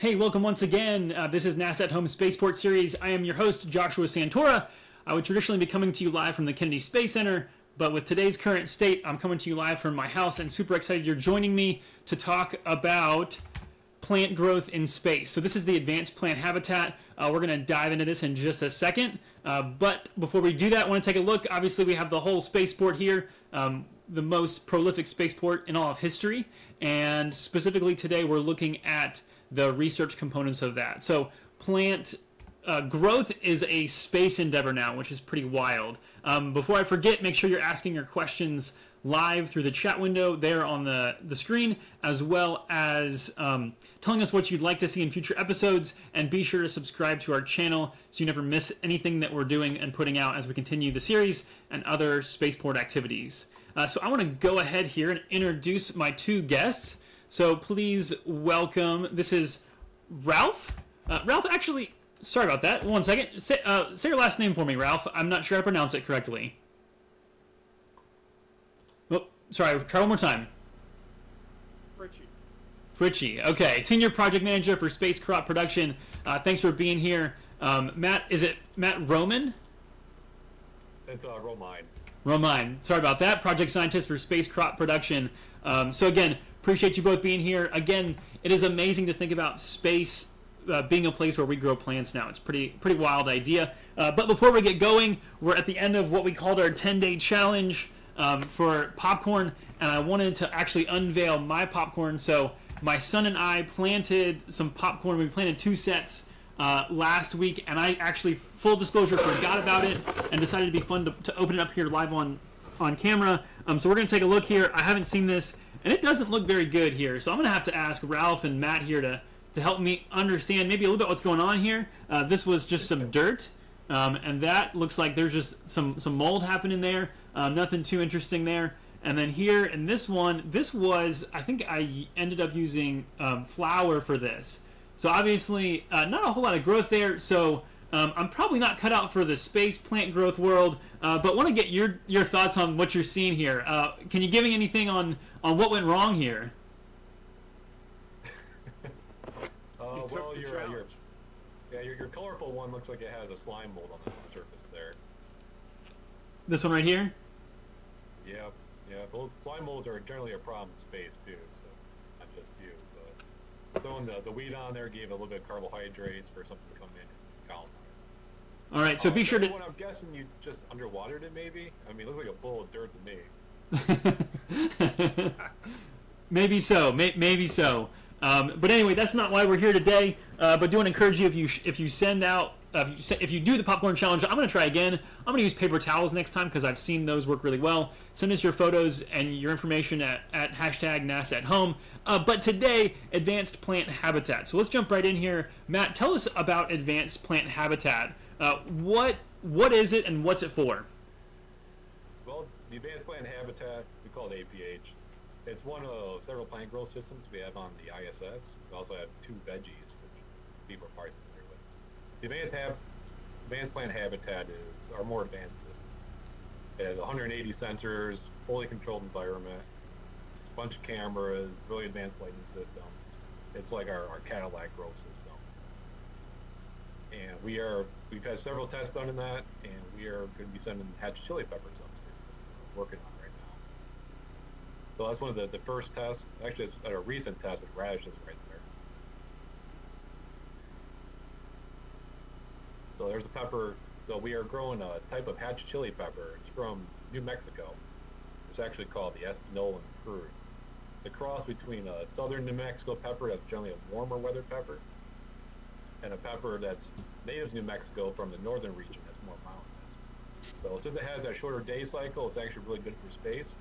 Hey, welcome once again. Uh, this is NASA at Home Spaceport Series. I am your host, Joshua Santora. I would traditionally be coming to you live from the Kennedy Space Center, but with today's current state, I'm coming to you live from my house and super excited you're joining me to talk about plant growth in space. So, this is the advanced plant habitat. Uh, we're going to dive into this in just a second. Uh, but before we do that, I want to take a look. Obviously, we have the whole spaceport here. Um, the most prolific spaceport in all of history. And specifically today, we're looking at the research components of that. So plant uh, growth is a space endeavor now, which is pretty wild. Um, before I forget, make sure you're asking your questions live through the chat window there on the, the screen, as well as um, telling us what you'd like to see in future episodes. And be sure to subscribe to our channel so you never miss anything that we're doing and putting out as we continue the series and other spaceport activities. Uh, so I want to go ahead here and introduce my two guests. So please welcome. This is Ralph. Uh, Ralph, actually, sorry about that. One second. Say, uh, say your last name for me, Ralph. I'm not sure I pronounce it correctly. Oh, sorry. Try one more time. Fritsche. Fritsche. Okay, senior project manager for Space Crop Production. Uh, thanks for being here. Um, Matt, is it Matt Roman? It's uh, Romeyn. Romeyn. Sorry about that. Project scientist for Space Crop Production. Um, so again, Appreciate you both being here. Again, it is amazing to think about space uh, being a place where we grow plants now. It's pretty pretty wild idea. Uh, but before we get going, we're at the end of what we called our 10 day challenge um, for popcorn, and I wanted to actually unveil my popcorn. So my son and I planted some popcorn. We planted two sets uh, last week, and I actually, full disclosure, forgot about it and decided to be fun to, to open it up here live on on camera. Um, so we're gonna take a look here. I haven't seen this and it doesn't look very good here. So I'm going to have to ask Ralph and Matt here to, to help me understand maybe a little bit what's going on here. Uh, this was just some dirt, um, and that looks like there's just some, some mold happening there. Um, nothing too interesting there. And then here in this one, this was, I think I ended up using um, flour for this. So obviously, uh, not a whole lot of growth there. So um, I'm probably not cut out for the space plant growth world, uh, but want to get your your thoughts on what you're seeing here. Uh, can you give me anything on on what went wrong here? uh, well, your, uh, your, yeah, your, your colorful one looks like it has a slime mold on the surface there. This one right here. Yeah, yeah. Those slime molds are generally a problem in space too, so it's not just you. But throwing the, the wheat on there gave a little bit of carbohydrates for something to come in and colonize. All right, so be sure to. One, I'm guessing you just underwatered it, maybe. I mean, it looks like a bowl of dirt to me. maybe so. May, maybe so. Um, but anyway, that's not why we're here today. Uh, but do want to encourage you if you if you send out uh, if, you if you do the popcorn challenge, I'm going to try again. I'm going to use paper towels next time because I've seen those work really well. Send us your photos and your information at, at hashtag NASA at home. Uh, but today, advanced plant habitat. So let's jump right in here. Matt, tell us about advanced plant habitat. Uh, what what is it and what's it for? Well, the Advanced Plant Habitat, we call it APH. It's one of several plant growth systems we have on the ISS. We also have two veggies, which people are probably familiar with. The Advanced, Advanced Plant Habitat is our more advanced system. It has 180 sensors, fully controlled environment, bunch of cameras, really advanced lighting system. It's like our, our Cadillac growth system. And we are we've had several tests done in that, and we are going to be sending hatch chili peppers up what we're working on right now. So that's one of the, the first tests. Actually, it's a recent test with radishes right there. So there's a pepper. So we are growing a type of hatch chili pepper. It's from New Mexico. It's actually called the Española Improved. It's a cross between a southern New Mexico pepper that's generally a warmer weather pepper and a pepper that's native to New Mexico from the northern region that's more mountainous. So since it has that shorter day cycle, it's actually really good for space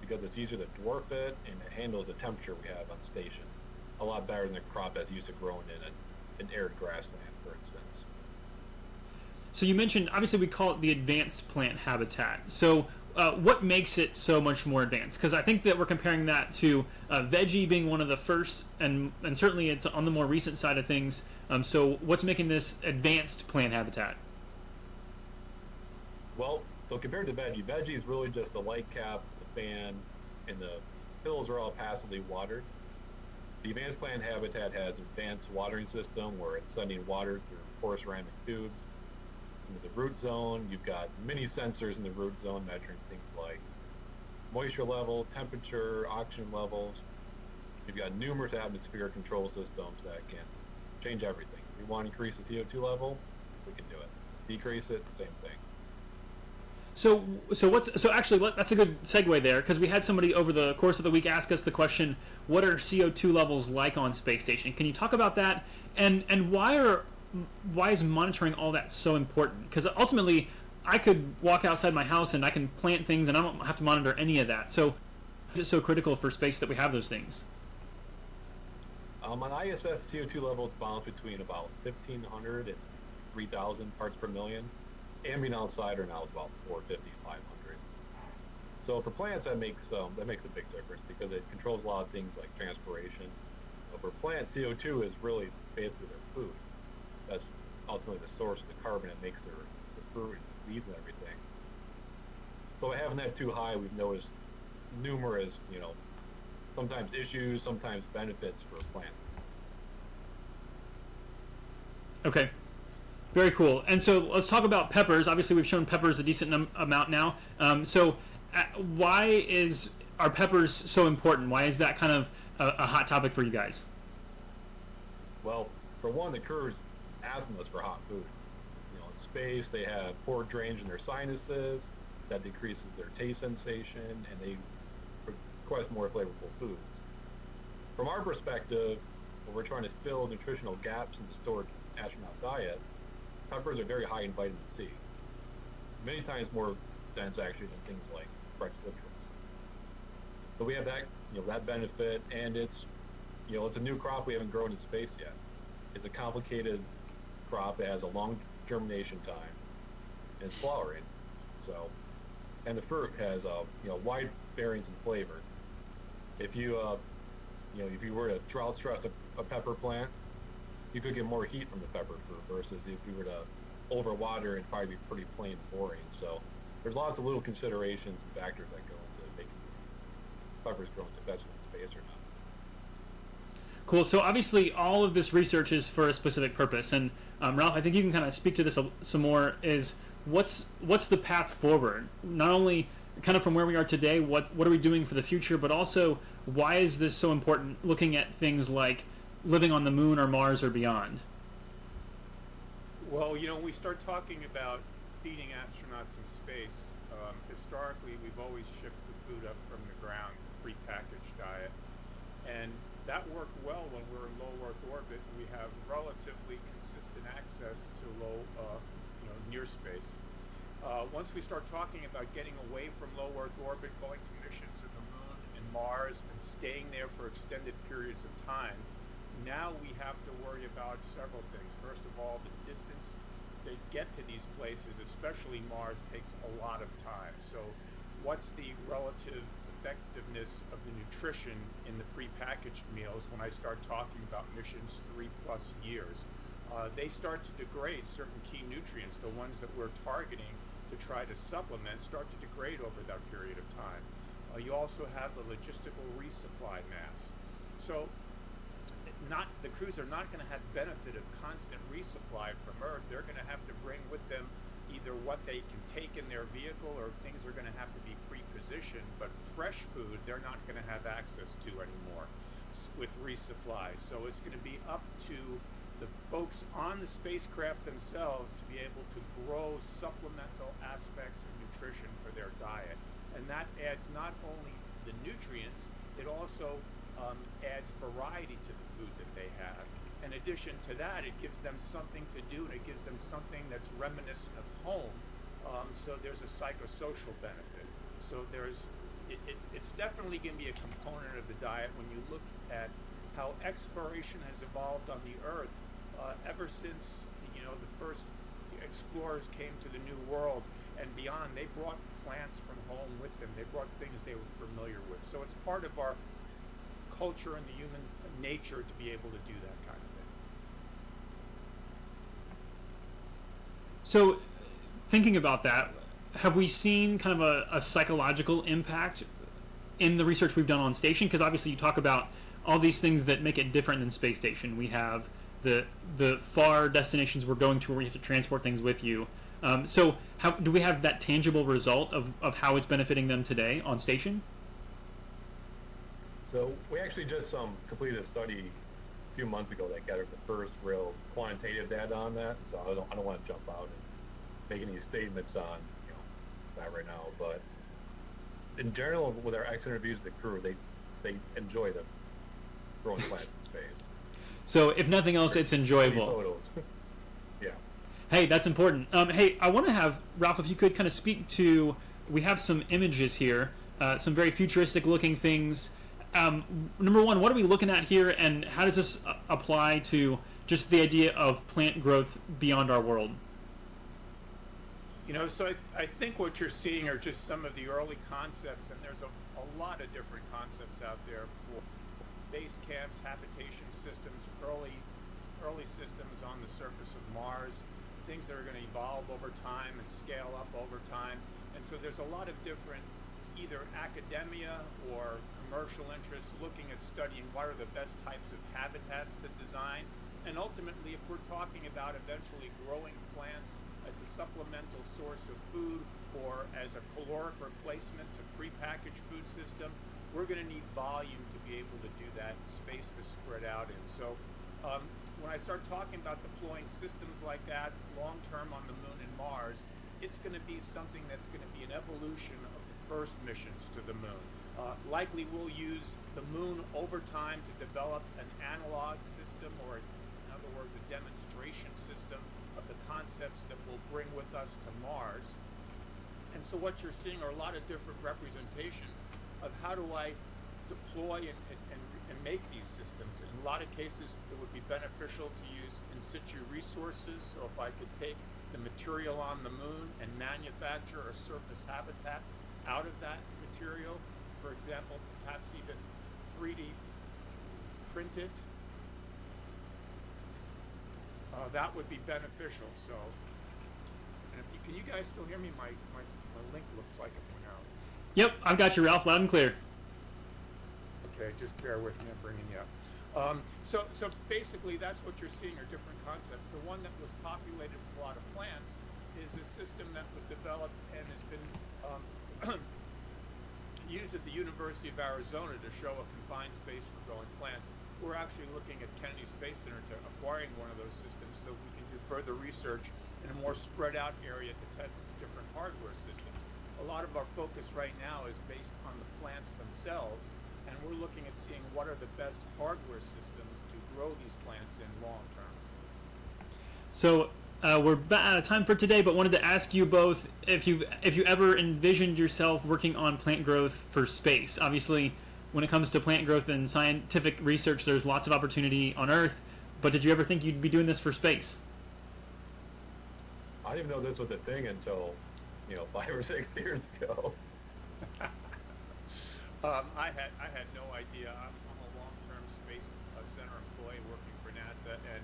because it's easier to dwarf it and it handles the temperature we have on station a lot better than a crop that's used to growing in an arid grassland, for instance. So you mentioned obviously we call it the advanced plant habitat. So uh, what makes it so much more advanced? Because I think that we're comparing that to uh, veggie being one of the first, and and certainly it's on the more recent side of things. Um, so what's making this advanced plant habitat? Well, so compared to veggie, veggie is really just a light cap, the fan, and the hills are all passively watered. The advanced plant habitat has advanced watering system where it's sending water through porous ceramic tubes into the root zone. You've got many sensors in the root zone measuring things like moisture level, temperature, oxygen levels. You've got numerous atmosphere control systems that can change everything. If we want to increase the CO2 level, we can do it. Decrease it, same thing. So, so what's so actually that's a good segue there because we had somebody over the course of the week ask us the question, "What are CO two levels like on space station?" Can you talk about that and and why are why is monitoring all that so important? Because ultimately, I could walk outside my house and I can plant things and I don't have to monitor any of that. So, is it so critical for space that we have those things? Um, on ISS, CO2 levels bounce between about 1,500 and 3,000 parts per million ambient outsider now is about 450, 500. So for plants, that makes um, that makes a big difference because it controls a lot of things like transpiration. But for plants, CO2 is really basically their food. That's ultimately the source of the carbon that makes their, their fruit and leaves and everything. So by having that too high, we've noticed numerous, you know, sometimes issues, sometimes benefits for plants. Okay. Very cool. And so let's talk about peppers. Obviously, we've shown peppers a decent amount now. Um, so, uh, why is are peppers so important? Why is that kind of a, a, hot topic for you guys? Well, for one, the curs us for hot food. You know, in space, they have poor drainage in their sinuses. That decreases their taste sensation, and they request more flavorful foods. From our perspective, when we're trying to fill nutritional gaps in the stored astronaut diet, peppers are very high in vitamin C. Many times more dense actually than things like fresh citrus. So we have that, you know, that benefit, and it's, you know, it's a new crop we haven't grown in space yet. It's a complicated crop. Has a long germination time, and it's flowering. So, and the fruit has a, you know, wide variance in flavor. If you, uh, you know, if you were to drought stress a, a pepper plant, you could get more heat from the pepper fruit versus if you were to overwater, it'd probably be pretty plain boring. So there's lots of little considerations and factors that go into making these peppers grow successful in space or not. Cool. So obviously, all of this research is for a specific purpose. And um, Ralph, I think you can kind of speak to this some more. Is what's what's the path forward? Not only kind of from where we are today, what what are we doing for the future, but also why is this so important? Looking at things like living on the moon or Mars or beyond? Well, you know, when we start talking about feeding astronauts in space. Um, historically, we've always shipped the food up from the ground, prepackaged diet, and that worked well when we are in low Earth orbit. and We have relatively consistent access to low, uh, you know, near space. Uh, once we start talking about getting away from low Earth orbit, going to missions to the moon and Mars, and staying there for extended periods of time, now we have to worry about several things. First of all, the distance to get to these places, especially Mars, takes a lot of time. So, what's the relative effectiveness of the nutrition in the prepackaged meals when I start talking about missions three plus years? Uh, they start to degrade certain key nutrients, the ones that we're targeting to try to supplement, start to degrade over that period of time. Uh, you also have the logistical resupply mass. So not the crews are not going to have benefit of constant resupply from Earth. They're going to have to bring with them what they can take in their vehicle or things are going to have to be pre-positioned. But fresh food, they're not going to have access to anymore with resupply. So it's going to be up to the folks on the spacecraft themselves to be able to grow supplemental aspects of nutrition for their diet. and that adds not only the nutrients, it also um, adds variety to the food that they have. In addition to that, it gives them something to do and it gives them something that's reminiscent of home. Um, so there's a psychosocial benefit. So there's, it, it's, it's definitely going to be a component of the diet when you look at how exploration has evolved on the earth uh, ever since, you know, the first explorers came to the New World and beyond. They brought plants from home with them. They brought things they were familiar with. So it's part of our culture and the human nature to be able to do that kind of thing. So, thinking about that, have we seen kind of a, a psychological impact in the research we've done on station? Because obviously, you talk about all these things that make it different than space station. We have the the far destinations we're going to where we have to transport things with you. Um, so, how do we have that tangible result of, of how it's benefiting them today on station? So we actually just um, completed a study few months ago that gathered the first real quantitative data on that. So I don't, I don't want to jump out and make any statements on you know, that right now. But in general, with our exit interviews the crew, they they enjoy the growing plants in space. So, if nothing else, it's enjoyable. Yeah. Hey, that's important. Um, hey, I want to have Ralph, if you could kind of speak to. We have some images here, uh, some very futuristic looking things. Um, number one, what are we looking at here, and how does this uh, apply to just the idea of plant growth beyond our world? You know, so I, th- I think what you're seeing are just some of the early concepts, and there's a, a lot of different concepts out there for base camps, habitation systems, early early systems on the surface of Mars, things that are going to evolve over time and scale up over time. And so there's a lot of different either academia or commercial interests looking at studying what are the best types of habitats to design. And ultimately, if we're talking about eventually growing plants as a supplemental source of food or as a caloric replacement to prepackaged food system, we're going to need volume to be able to do that, space to spread out in. So um, when I start talking about deploying systems like that long term on the moon and Mars, it's going to be something that's going to be an evolution of the first missions to the moon. Uh, likely we'll use the moon over time to develop an analog system or in other words a demonstration system of the concepts that we'll bring with us to Mars. And so what you're seeing are a lot of different representations of how do I deploy and, and, and make these systems. In a lot of cases, it would be beneficial to use in situ resources. So if I could take the material on the moon and manufacture a surface habitat out of that material, for example, perhaps even 3D print it, uh, that would be beneficial. So, and if you, can you guys still hear me? My, my, my link looks like it went out. Yep, I've got you, Ralph, loud and clear. Okay, just bear with me. I'm bringing you up. Um, so, so basically, that's what you're seeing are different concepts. The one that was populated with a lot of plants is a system that was developed and has been um, used at the University of Arizona to show a confined space for growing plants. We're actually looking at Kennedy Space Center to acquiring one of those systems so we can do further research in a more spread out area to test different hardware systems. A lot of our focus right now is based on the plants themselves, and we're looking at seeing what are the best hardware systems to grow these plants in long term. So uh, we're out of time for today, but wanted to ask you both if you if you ever envisioned yourself working on plant growth for space. Obviously, when it comes to plant growth and scientific research, there's lots of opportunity on Earth. But did you ever think you'd be doing this for space? I didn't even know this was a thing until, you know, five or six years ago. um, I had I had no idea. I'm, I'm a long-term space uh, center employee working for NASA, and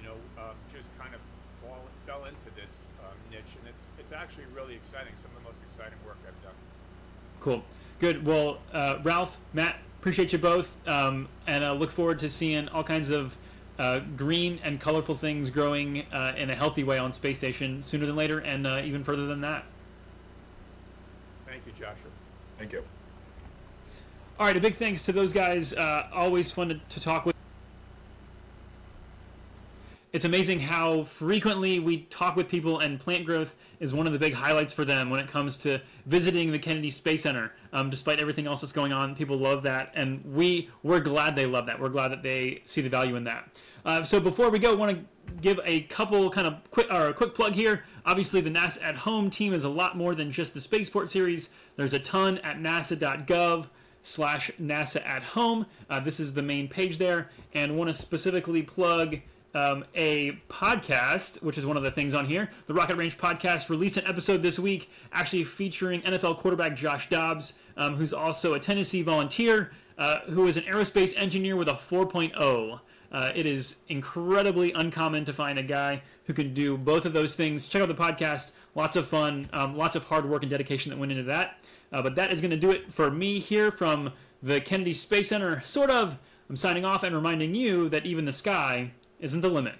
you know, um, just kind of fall, fell into this um, niche, and it's it's actually really exciting. Some of the most exciting work I've done. Cool. Good. Well, uh, Ralph, Matt, appreciate you both, um, and I look forward to seeing all kinds of uh, green and colorful things growing uh, in a healthy way on space station sooner than later, and uh, even further than that. Thank you, Joshua. Thank you. All right, a big thanks to those guys. Uh, always fun to, to talk with. It's amazing how frequently we talk with people, and plant growth is one of the big highlights for them when it comes to visiting the Kennedy Space Center. Um, despite everything else that's going on, people love that, and we we're glad they love that. We're glad that they see the value in that. Uh, so before we go, I want to give a couple kind of quick or a quick plug here. Obviously, the NASA at Home team is a lot more than just the Spaceport series. There's a ton at NASA.gov slash NASA at Home. Uh, this is the main page there, and want to specifically plug um, a podcast, which is one of the things on here. The Rocket Ranch podcast released an episode this week, actually featuring NFL quarterback Josh Dobbs, um, who's also a Tennessee volunteer, uh, who is an aerospace engineer with a 4.0. Uh, it is incredibly uncommon to find a guy who can do both of those things. Check out the podcast. Lots of fun, um, lots of hard work and dedication that went into that. Uh, but that is going to do it for me here from the Kennedy Space Center, sort of. I'm signing off and reminding you that even the sky isn't the limit.